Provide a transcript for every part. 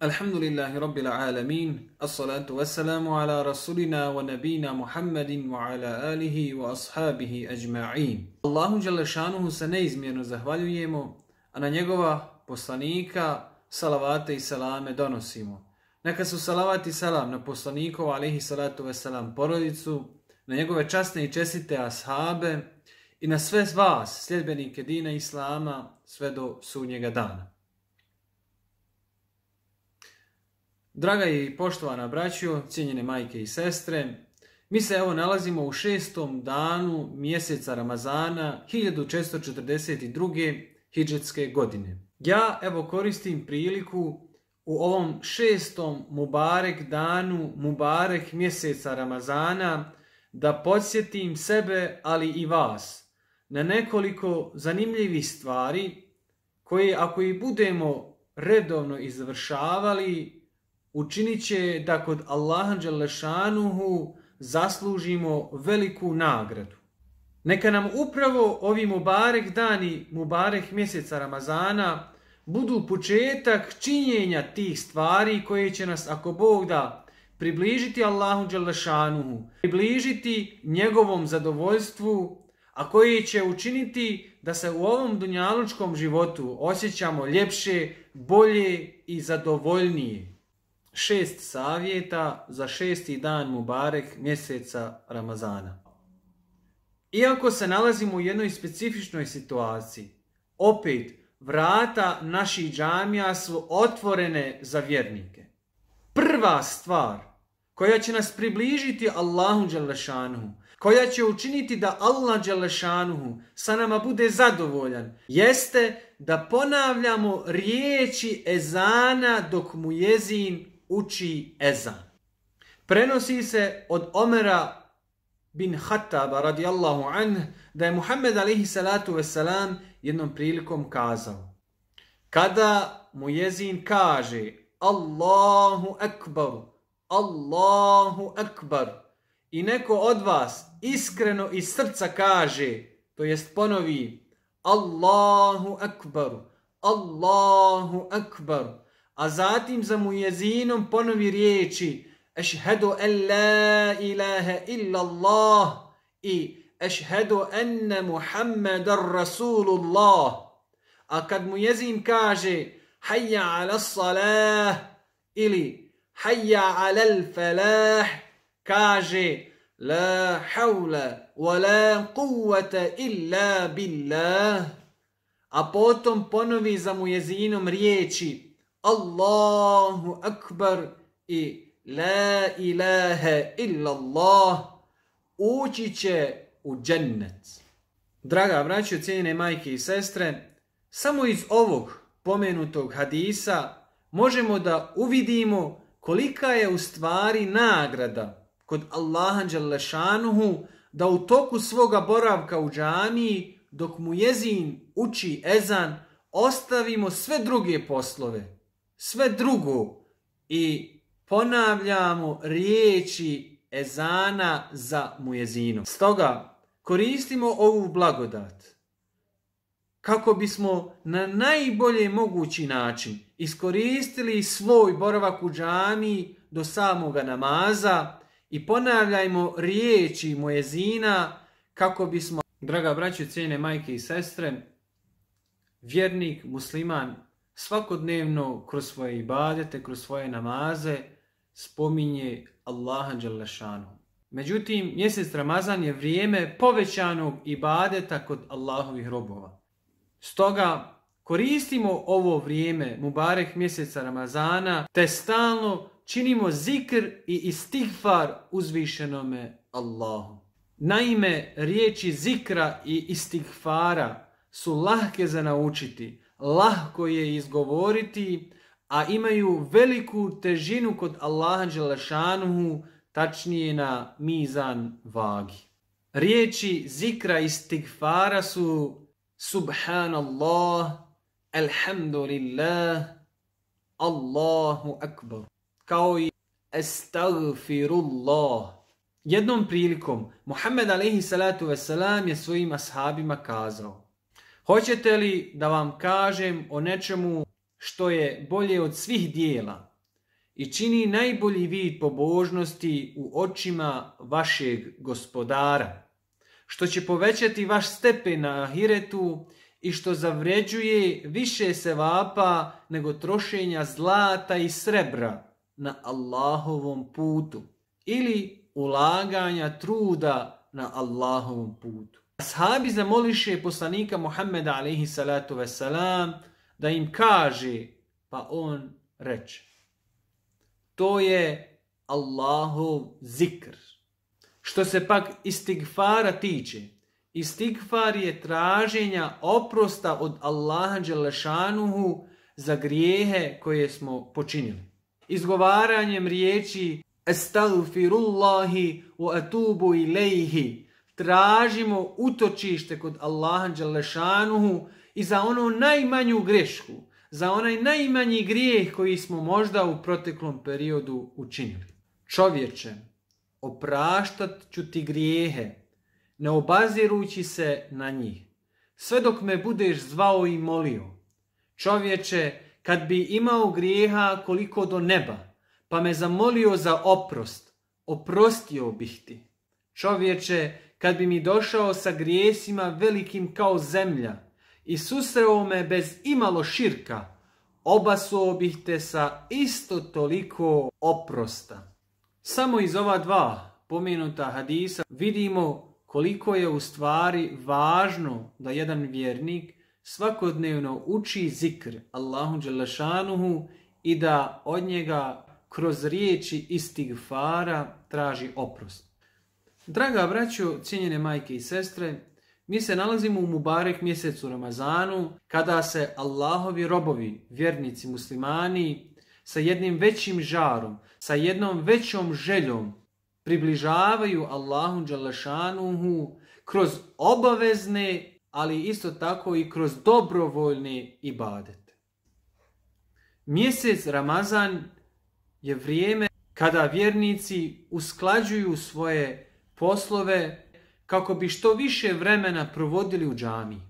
Alhamdulillahi Rabbil alamin, assalatu wassalamu ala rasulina wa nabina Muhammedin wa ala alihi wa ashabihi ajma'in. Allahu Đalešanuhu se neizmjerno zahvaljujemo, a na njegova poslanika salavate i salame donosimo. Neka su salavat i salam na poslanikov alihi salatu wasalam porodicu, na njegove časne i čestite ashabe i na sve vas, sljedbenike dina Islama, sve do sudnjega dana. Draga i poštovana braćo, cijenjene majke i sestre, mi se evo nalazimo u šestom danu mjeseca Ramazana 1442. hidžetske godine. Ja evo koristim priliku u ovom šestom Mubarek danu, Mubarek mjeseca Ramazana, da podsjetim sebe, ali i vas, na nekoliko zanimljivih stvari koje ako i budemo redovno izvršavali, učinit će da kod Allaha Đalešanuhu zaslužimo veliku nagradu. Neka nam upravo ovi Mubarek dani, Mubarek mjeseca Ramazana, budu početak činjenja tih stvari koje će nas, ako Bog da, približiti Allahu Đalešanuhu, približiti njegovom zadovoljstvu, a koji će učiniti da se u ovom dunjalučkom životu osjećamo ljepše, bolje i zadovoljnije šest savjeta za šesti dan Mubarek mjeseca Ramazana. Iako se nalazimo u jednoj specifičnoj situaciji, opet vrata naših džamija su otvorene za vjernike. Prva stvar koja će nas približiti Allahu Đalešanuhu, koja će učiniti da Allah Đalešanuhu sa nama bude zadovoljan, jeste da ponavljamo riječi ezana dok mu jezin uči ezan. Prenosi se od Omera bin Hattaba radijallahu anh da je Muhammed alaihi salatu wasalam jednom prilikom kazao kada mu jezin kaže Allahu akbar, Allahu akbar i neko od vas iskreno iz srca kaže, to jest ponovi Allahu akbar, Allahu akbar, a zatim za mu jezinom ponovi riječi Ešhedu en la ilaha illa Allah i Ešhedu enne Muhammedar Rasulullah. A kad mu jezin kaže Hayya ala salah ili Hayya ala falah kaže La hawla wa la quvvata illa billah. A potom ponovi za mu jezinom riječi Allahu akbar i la ilaha illallah ući će u džennet. Draga braćo, cijenjene majke i sestre, samo iz ovog pomenutog hadisa možemo da uvidimo kolika je u stvari nagrada kod Allaha Đalešanuhu da u toku svoga boravka u džamiji dok mu jezin uči ezan ostavimo sve druge poslove sve drugo i ponavljamo riječi ezana za mujezinom. Stoga koristimo ovu blagodat kako bismo na najbolje mogući način iskoristili svoj boravak u džami do samoga namaza i ponavljajmo riječi mujezina kako bismo, draga braće, cijene majke i sestre, vjernik, musliman, svakodnevno kroz svoje ibadete, kroz svoje namaze spominje Allaha Đalešanu. Međutim, mjesec Ramazan je vrijeme povećanog ibadeta kod Allahovih robova. Stoga koristimo ovo vrijeme Mubarek mjeseca Ramazana te stalno činimo zikr i istigfar uzvišenome Allahu. Naime, riječi zikra i istigfara su lahke za naučiti, lahko je izgovoriti, a imaju veliku težinu kod Allaha Đelešanuhu, tačnije na mizan vagi. Riječi zikra i stigfara su Subhanallah, Alhamdulillah, Allahu Akbar, kao i Estagfirullah. Jednom prilikom Muhammed alaihi salatu wasalam je svojim ashabima kazao Hoćete li da vam kažem o nečemu što je bolje od svih dijela i čini najbolji vid pobožnosti u očima vašeg gospodara, što će povećati vaš stepen na ahiretu i što zavređuje više sevapa nego trošenja zlata i srebra na Allahovom putu ili ulaganja truda na Allahovom putu. Ashabi zamoliše poslanika Muhammeda alaihi salatu wasalam da im kaže, pa on reče. To je Allahov zikr. Što se pak istigfara tiče, istigfar je traženja oprosta od Allaha Đelešanuhu za grijehe koje smo počinili. Izgovaranjem riječi Estagfirullahi wa atubu ilaihi tražimo utočište kod Allaha Đelešanuhu i za onu najmanju grešku, za onaj najmanji grijeh koji smo možda u proteklom periodu učinili. Čovječe, opraštat ću ti grijehe, ne obazirujući se na njih, sve dok me budeš zvao i molio. Čovječe, kad bi imao grijeha koliko do neba, pa me zamolio za oprost, oprostio bih ti. Čovječe, kad bi mi došao sa grijesima velikim kao zemlja i susreo me bez imalo širka, obasuo bih te sa isto toliko oprosta. Samo iz ova dva pomenuta hadisa vidimo koliko je u stvari važno da jedan vjernik svakodnevno uči zikr Allahu Đelešanuhu i da od njega kroz riječi istigfara traži oprost. Draga braćo, cijenjene majke i sestre, mi se nalazimo u Mubarek mjesecu Ramazanu, kada se Allahovi robovi, vjernici muslimani, sa jednim većim žarom, sa jednom većom željom približavaju Allahu Đalešanuhu kroz obavezne, ali isto tako i kroz dobrovoljne ibadete. Mjesec Ramazan je vrijeme kada vjernici usklađuju svoje poslove kako bi što više vremena provodili u džami.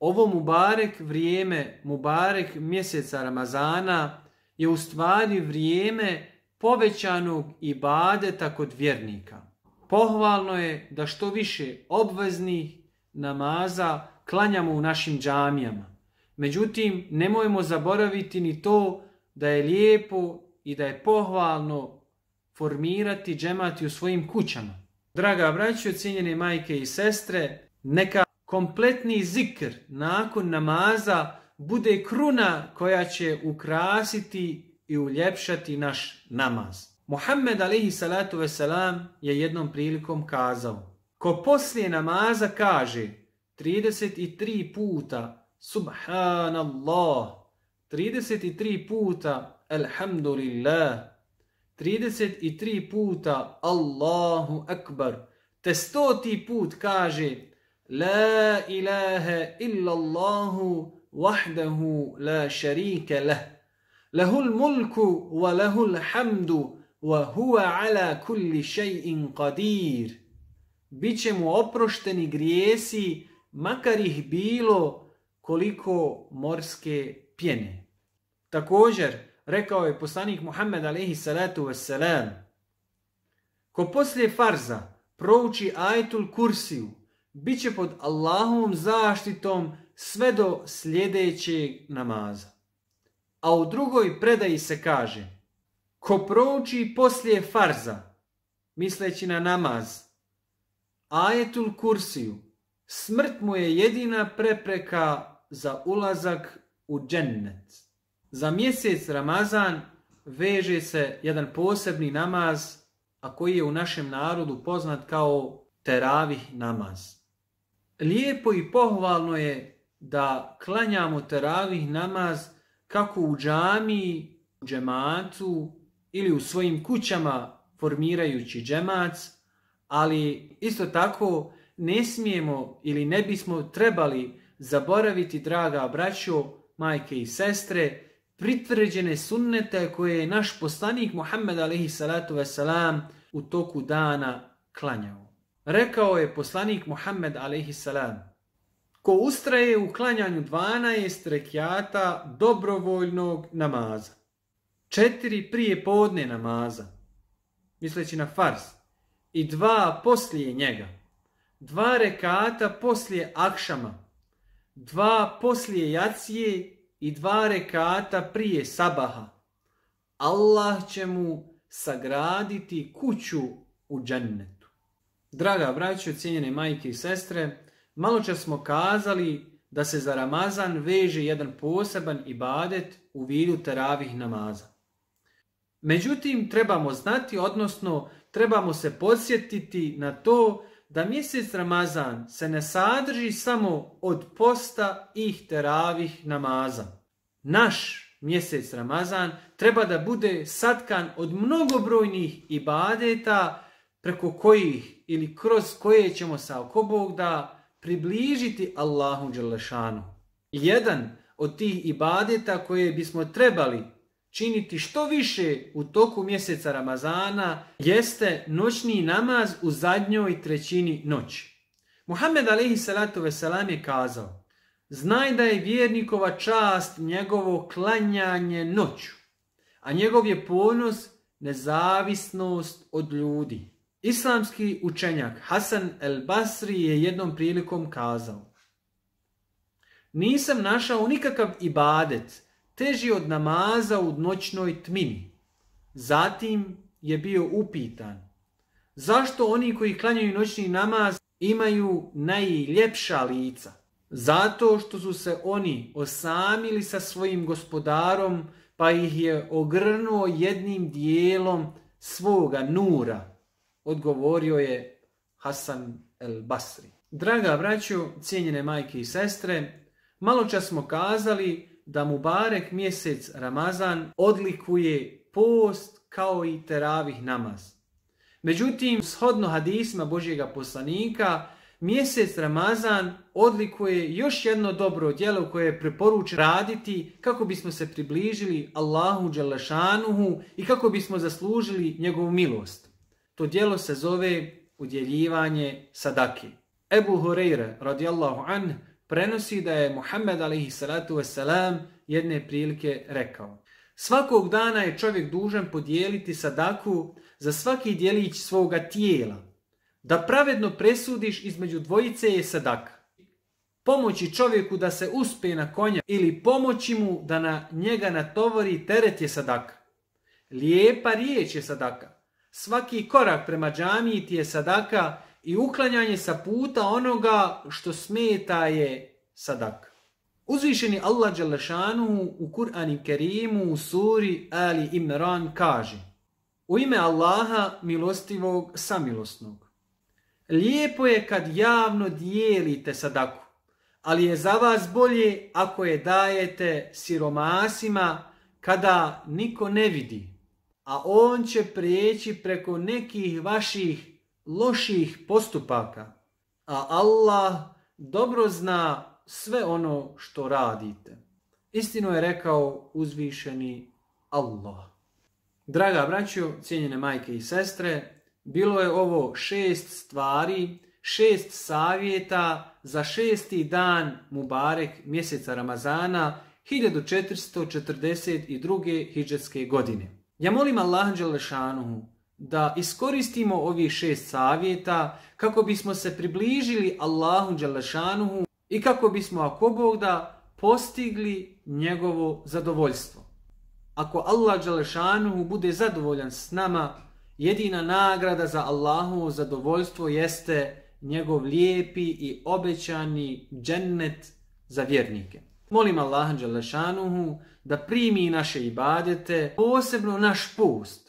Ovo Mubarek vrijeme, Mubarek mjeseca Ramazana je u stvari vrijeme povećanog ibadeta kod vjernika. Pohvalno je da što više obveznih namaza klanjamo u našim džamijama. Međutim, nemojmo zaboraviti ni to da je lijepo i da je pohvalno formirati džemati u svojim kućama. Draga braćo, cijenjene majke i sestre, neka kompletni zikr nakon namaza bude kruna koja će ukrasiti i uljepšati naš namaz. Muhammed alaihi salatu wasalam je jednom prilikom kazao Ko poslije namaza kaže 33 puta Subhanallah 33 puta Alhamdulillah 33 puta Allahu Akbar, te stoti put kaže La ilaha illa Allahu wahdahu la sharika lah. Lahul mulku wa lahul hamdu wa huwa ala kulli shay'in qadir. Biće mu oprošteni grijesi, makar ih bilo koliko morske pjene. Također, rekao je poslanik Muhammed alaihi salatu wassalam, ko poslije farza prouči ajtul kursiju, bit će pod Allahovom zaštitom sve do sljedećeg namaza. A u drugoj predaji se kaže, ko prouči poslije farza, misleći na namaz, ajetul kursiju, smrt mu je jedina prepreka za ulazak u džennet. Za mjesec Ramazan veže se jedan posebni namaz, a koji je u našem narodu poznat kao teravih namaz. Lijepo i pohvalno je da klanjamo teravih namaz kako u džamiji, u džematu ili u svojim kućama formirajući džemac, ali isto tako ne smijemo ili ne bismo trebali zaboraviti, draga braćo, majke i sestre, pritvrđene sunnete koje je naš poslanik Muhammed wasalam u toku dana klanjao. Rekao je poslanik Muhammed salam, ko ustraje u klanjanju 12 rekiata dobrovoljnog namaza. Četiri prije podne namaza, misleći na fars, i dva poslije njega. Dva rekata poslije akšama, dva poslije jacije i dva rekata prije sabaha. Allah će mu sagraditi kuću u džennetu. Draga braćo, cijenjene majke i sestre, malo čas smo kazali da se za Ramazan veže jedan poseban ibadet u vidu teravih namaza. Međutim, trebamo znati, odnosno trebamo se podsjetiti na to da mjesec Ramazan se ne sadrži samo od posta i teravih namaza. Naš mjesec Ramazan treba da bude satkan od mnogobrojnih ibadeta preko kojih ili kroz koje ćemo se oko Bog da približiti Allahu Đelešanu. Jedan od tih ibadeta koje bismo trebali činiti što više u toku mjeseca Ramazana jeste noćni namaz u zadnjoj trećini noći. Muhammed alaihi salatu veselam je kazao Znaj da je vjernikova čast njegovo klanjanje noću, a njegov je ponos nezavisnost od ljudi. Islamski učenjak Hasan el Basri je jednom prilikom kazao Nisam našao nikakav ibadet teži od namaza u noćnoj tmini. Zatim je bio upitan zašto oni koji klanjaju noćni namaz imaju najljepša lica. Zato što su se oni osamili sa svojim gospodarom, pa ih je ogrnuo jednim dijelom svoga nura, odgovorio je Hasan el Basri. Draga braćo, cijenjene majke i sestre, malo čas smo kazali da mu barek mjesec Ramazan odlikuje post kao i teravih namaz. Međutim, shodno hadisma Božjega poslanika, Mjesec Ramazan odlikuje još jedno dobro djelo koje je preporuče raditi kako bismo se približili Allahu Đalešanuhu i kako bismo zaslužili njegovu milost. To djelo se zove udjeljivanje sadaki. Ebu Hureyre radijallahu an prenosi da je Muhammed alaihi salatu wasalam jedne prilike rekao Svakog dana je čovjek dužan podijeliti sadaku za svaki dijelić svoga tijela da pravedno presudiš između dvojice je sadaka. Pomoći čovjeku da se uspe na konja ili pomoći mu da na njega natovori teret je sadaka. Lijepa riječ je sadaka. Svaki korak prema džamiji ti je sadaka i uklanjanje sa puta onoga što smeta je sadaka. Uzvišeni Allah Đalešanu u Kur'ani Kerimu u suri Ali Imran kaže U ime Allaha milostivog samilosnog. Lijepo je kad javno dijelite sadaku, ali je za vas bolje ako je dajete siromasima kada niko ne vidi, a on će prijeći preko nekih vaših loših postupaka, a Allah dobro zna sve ono što radite. Istino je rekao uzvišeni Allah. Draga braćo, cijenjene majke i sestre, bilo je ovo šest stvari, šest savjeta za šesti dan Mubarek mjeseca Ramazana 1442. hijđetske godine. Ja molim Allah Đelešanuhu da iskoristimo ovih šest savjeta kako bismo se približili Allahu Đelešanuhu i kako bismo, ako Bog da, postigli njegovo zadovoljstvo. Ako Allah Đelešanuhu bude zadovoljan s nama, Jedina nagrada za Allahu zadovoljstvo jeste njegov lijepi i obećani džennet za vjernike. Molim Allaha Đalešanuhu da primi naše ibadete, posebno naš post,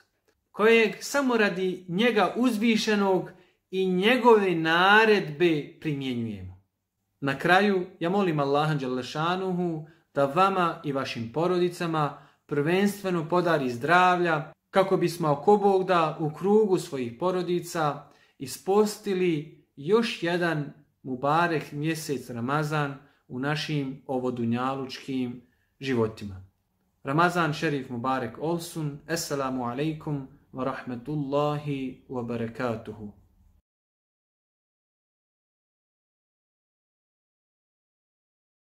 kojeg samo radi njega uzvišenog i njegove naredbe primjenjujemo. Na kraju ja molim Allaha Đalešanuhu da vama i vašim porodicama prvenstveno podari zdravlja, kako bismo ako Bog da u krugu svojih porodica ispostili još jedan Mubarek mjesec Ramazan u našim ovodunjalučkim životima. Ramazan šerif Mubarek Olsun, Assalamu alaikum wa rahmetullahi wa barakatuhu.